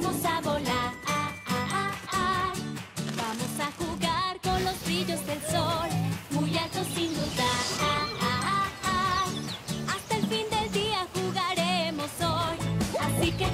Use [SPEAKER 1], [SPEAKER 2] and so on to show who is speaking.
[SPEAKER 1] Vamos a volar, vamos a jugar con los brillos del sol, muy alto sin dudar. Hasta el fin del día jugaremos hoy, así que